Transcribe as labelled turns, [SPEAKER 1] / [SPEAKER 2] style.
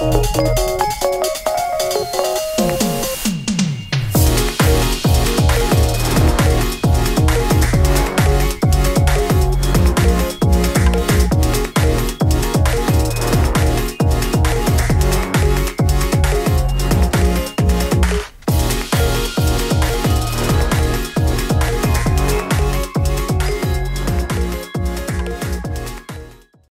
[SPEAKER 1] Música